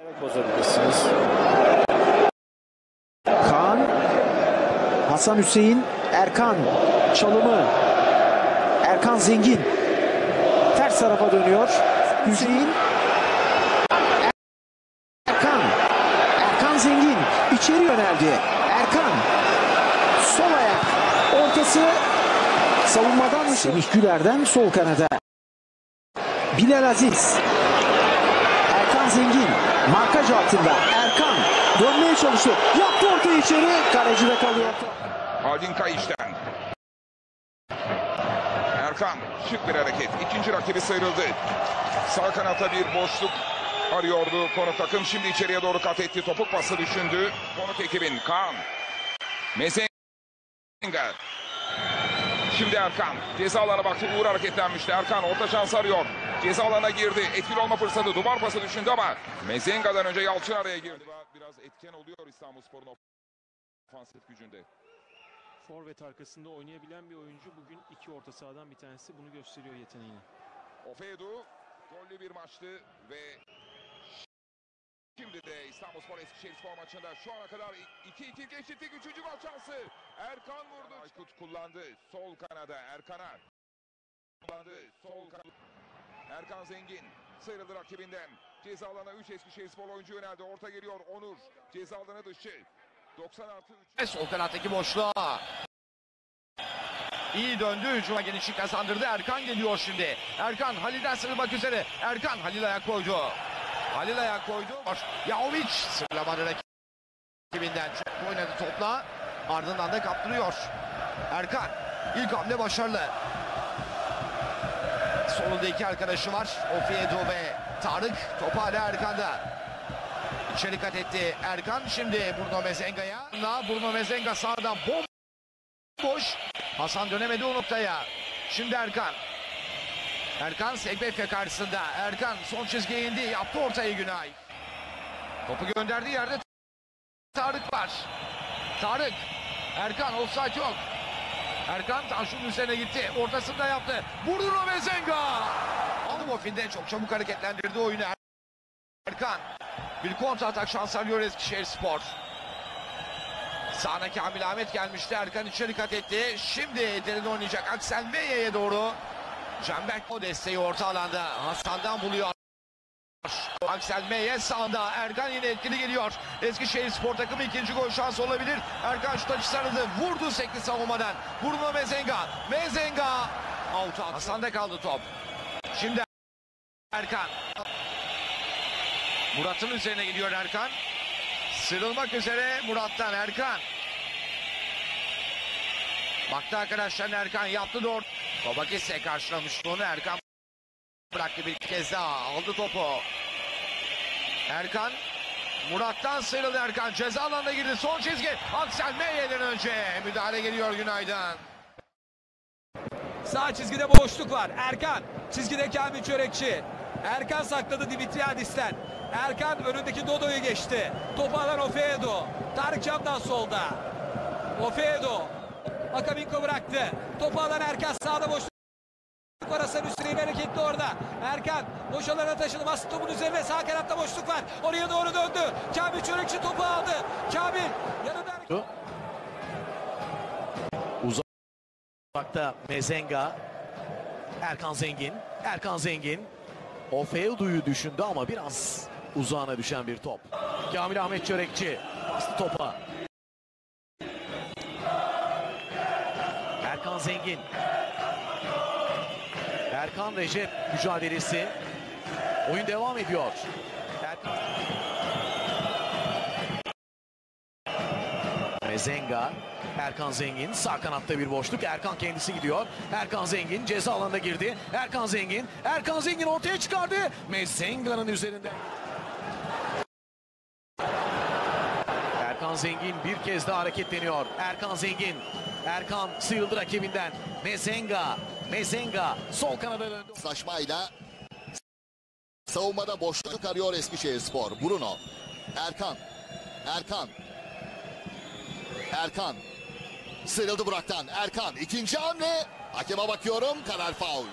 Bozabilirsiniz. Kaan, Hasan Hüseyin, Erkan çalımı. Erkan Zengin ters tarafa dönüyor. Hüseyin Erkan Erkan Zengin içeri yöneldi. Erkan sol ayak ortası savunmadan Semih Güler'den sol kanada. Bilal Aziz Erkan Zengin markaj altında Erkan dönmeye çalıştı. Yaptı orta içeri kalecide kalıyor. Haldin Kayış'ten. Erkan şık bir hareket. İkinci rakibi sıyrıldı. Sağ kanata bir boşluk arıyordu konuk takım. Şimdi içeriye doğru kat etti. Topuk pası düşündü. Konuk ekibin Kaan. Mezenga. Şimdi Erkan. Ceza alana baktı. Uğur hareketlenmişti. Erkan orta şans arıyor. Ceza alana girdi. Etkili olma fırsatı. Duvar pası düşündü ama Mezenga'dan önce Yalçın araya girdi. Biraz etken oluyor İstanbulspor'un ofansif gücünde. Forvet arkasında oynayabilen bir oyuncu bugün iki orta sahadan bir tanesi bunu gösteriyor yeteneğini. Ofedu gollü bir maçtı ve şimdi de İstanbulspor Eskişehir Spor maçında şu ana kadar 2-2 eşitlik 3. gol şansı. Erkan vurdu. Aykut kullandı. Sol kanada Erkan'a. Kullandı. Sol kanada. Erkan Zengin sıyrıldı rakibinden. Ceza alana 3 Eskişehir Spor oyuncu yöneldi. Orta geliyor Onur. Ceza alanı dışı. 90 artı 3. Sol kanattaki boşluğa. İyi döndü. Hücuma genişlik kazandırdı. Erkan geliyor şimdi. Erkan Halil'den sıyrılmak üzere. Erkan Halil ayak koydu. Halil ayak koydu. Yahovic sırlamadı rakibinden. Çok oynadı topla. Ardından da kaptırıyor. Erkan ilk hamle başarılı. Solunda iki arkadaşı var. Ofiedo ve Tarık. Top hala Erkan'da. İçeri kat etti Erkan. Şimdi Bruno Mezenga'ya. Bruno Mezenga sağdan bom boş. Hasan dönemedi o noktaya. Şimdi Erkan. Erkan Segbefya karşısında. Erkan son çizgiye indi. Yaptı ortayı Günay. Topu gönderdiği yerde Tarık var. Tarık. Erkan offside yok. Erkan Tanşu'nun üzerine gitti. Ortasında yaptı. Bruno Mezenga. Aldı Bofin'de çok çabuk hareketlendirdi oyunu. Erkan. Bir kontra atak şans arıyor Eskişehir Spor. Sağına Kamil Ahmet gelmişti. Erkan içeri kat etti. Şimdi derine oynayacak Aksel Meye'ye doğru. Canberk o desteği orta alanda. Hasan'dan buluyor. Aksel Meye sağında. Erkan yine etkili geliyor. Eskişehir Spor takımı ikinci gol şansı olabilir. Erkan şu taçı sarıldı. Vurdu sekli savunmadan. Bruno Mezenga. Mezenga. Out out. Hasan'da kaldı top. Şimdi Erkan. Murat'ın üzerine gidiyor Erkan. Sıyrılmak üzere Murat'tan Erkan. Baktı arkadaşlar Erkan yaptı doğru. Babakis'e karşılamıştı onu Erkan. Bıraktı bir kez daha aldı topu. Erkan Murat'tan sıyrıldı Erkan. Ceza alanına girdi. Son çizgi. Aksel Meyye'den önce müdahale geliyor Günay'dan. Sağ çizgide boşluk var. Erkan çizgide Kamil Çörekçi. Erkan sakladı Dimitriadis'ten. Erkan önündeki Dodo'yu geçti. Topu alan Ofedo. Tarık Cam'dan solda. Ofedo. Akaminko bıraktı. Topu alan Erkan sağda boşluk var. Hasan Hüseyin hareketli orada. Erkan boş alana taşıdı. Bastı topun üzerine. Sağ kanatta boşluk var. Oraya doğru döndü. Kamil Çörekçi topu aldı. Kamil yanında Uzakta Mezenga. Erkan Zengin. Erkan Zengin. Ofeudu'yu düşündü ama biraz uzağına düşen bir top. Kamil Ahmet Çörekçi bastı topa. Erkan Zengin. Erkan Recep mücadelesi. Oyun devam ediyor. Erkan... Erkan Zengin sağ kanatta bir boşluk. Erkan kendisi gidiyor. Erkan Zengin ceza alanına girdi. Erkan Zengin, Erkan Zengin ortaya çıkardı. Mezenga'nın üzerinde. Erkan Zengin bir kez daha hareketleniyor. Erkan Zengin, Erkan sıyrıldı rakibinden. Mezenga, Mezenga sol kanada döndü. Saçmayla savunmada boşluk arıyor Eskişehir Spor. Bruno. Erkan. Erkan. Erkan. Sıyrıldı Burak'tan. Erkan. ikinci hamle. Hakeme bakıyorum. Karar faul.